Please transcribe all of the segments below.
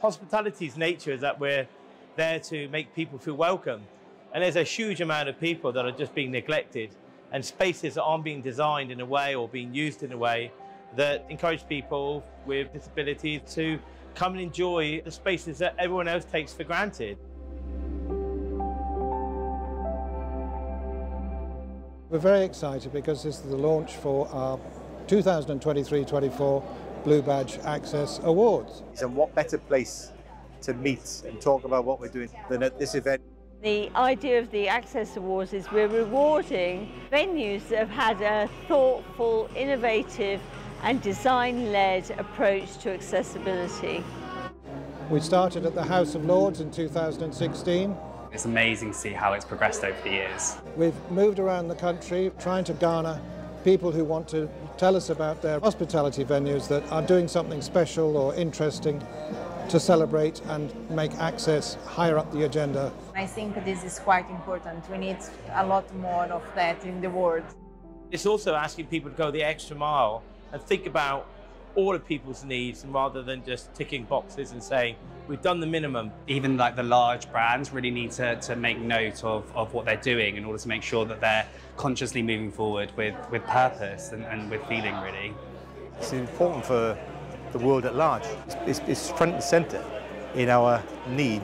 Hospitality's nature is that we're there to make people feel welcome. And there's a huge amount of people that are just being neglected and spaces that aren't being designed in a way or being used in a way that encourage people with disabilities to come and enjoy the spaces that everyone else takes for granted. We're very excited because this is the launch for our 2023-24 Blue Badge Access Awards. And what better place to meet and talk about what we're doing than at this event. The idea of the Access Awards is we're rewarding venues that have had a thoughtful, innovative and design-led approach to accessibility. We started at the House of Lords in 2016. It's amazing to see how it's progressed over the years. We've moved around the country trying to garner people who want to tell us about their hospitality venues that are doing something special or interesting to celebrate and make access higher up the agenda. I think this is quite important. We need a lot more of that in the world. It's also asking people to go the extra mile and think about all of people's needs and rather than just ticking boxes and saying we've done the minimum. Even like the large brands really need to, to make note of, of what they're doing in order to make sure that they're consciously moving forward with, with purpose and, and with feeling really. It's important for the world at large. It's, it's front and centre in our need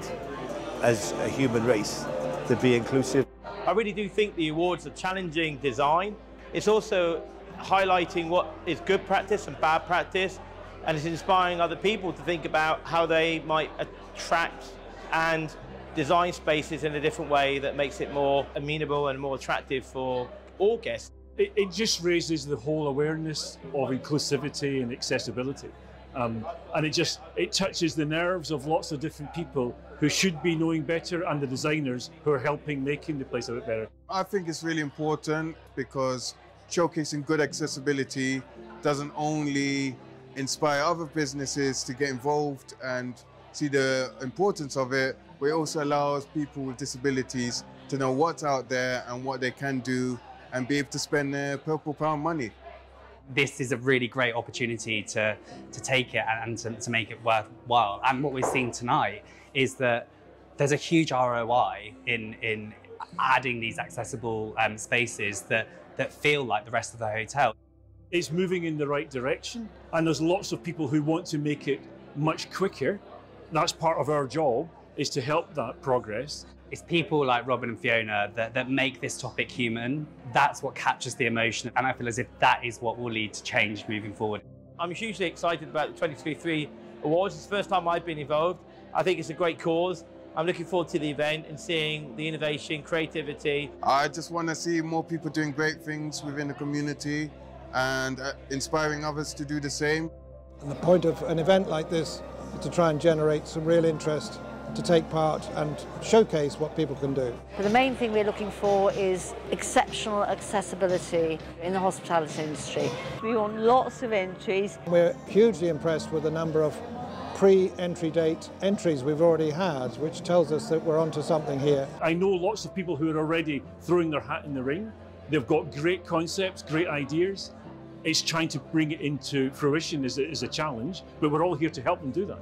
as a human race to be inclusive. I really do think the awards are challenging design. It's also highlighting what is good practice and bad practice, and it's inspiring other people to think about how they might attract and design spaces in a different way that makes it more amenable and more attractive for all guests. It, it just raises the whole awareness of inclusivity and accessibility. Um, and it just it touches the nerves of lots of different people who should be knowing better and the designers who are helping making the place a bit better. I think it's really important because showcasing good accessibility doesn't only inspire other businesses to get involved and see the importance of it, but it also allows people with disabilities to know what's out there and what they can do and be able to spend their purple pound money this is a really great opportunity to, to take it and to, to make it worthwhile. And what we're seeing tonight is that there's a huge ROI in, in adding these accessible um, spaces that, that feel like the rest of the hotel. It's moving in the right direction, and there's lots of people who want to make it much quicker. That's part of our job, is to help that progress. It's people like Robin and Fiona that, that make this topic human. That's what captures the emotion. And I feel as if that is what will lead to change moving forward. I'm hugely excited about the 2023 awards. It's the first time I've been involved. I think it's a great cause. I'm looking forward to the event and seeing the innovation, creativity. I just want to see more people doing great things within the community and uh, inspiring others to do the same. And the point of an event like this is to try and generate some real interest to take part and showcase what people can do. The main thing we're looking for is exceptional accessibility in the hospitality industry. We want lots of entries. We're hugely impressed with the number of pre-entry date entries we've already had, which tells us that we're onto something here. I know lots of people who are already throwing their hat in the ring. They've got great concepts, great ideas. It's trying to bring it into fruition is a, is a challenge, but we're all here to help them do that.